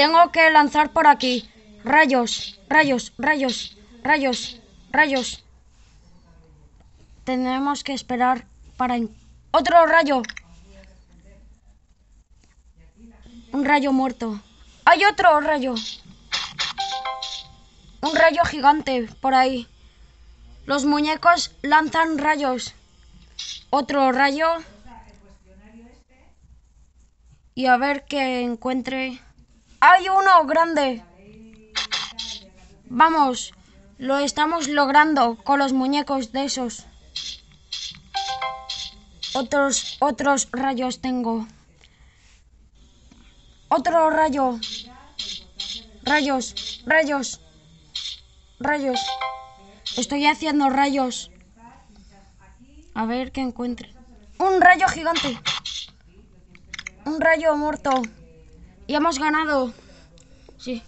Tengo que lanzar por aquí. Rayos, rayos, rayos, rayos, rayos. Tenemos que esperar para... ¡Otro rayo! Un rayo muerto. ¡Hay otro rayo! Un rayo gigante por ahí. Los muñecos lanzan rayos. Otro rayo. Y a ver que encuentre. ¡Hay uno grande! Vamos, lo estamos logrando con los muñecos de esos. Otros, otros rayos tengo. Otro rayo. Rayos, rayos, rayos. Estoy haciendo rayos. A ver qué encuentre. Un rayo gigante. Un rayo muerto. Y hemos ganado. Sí.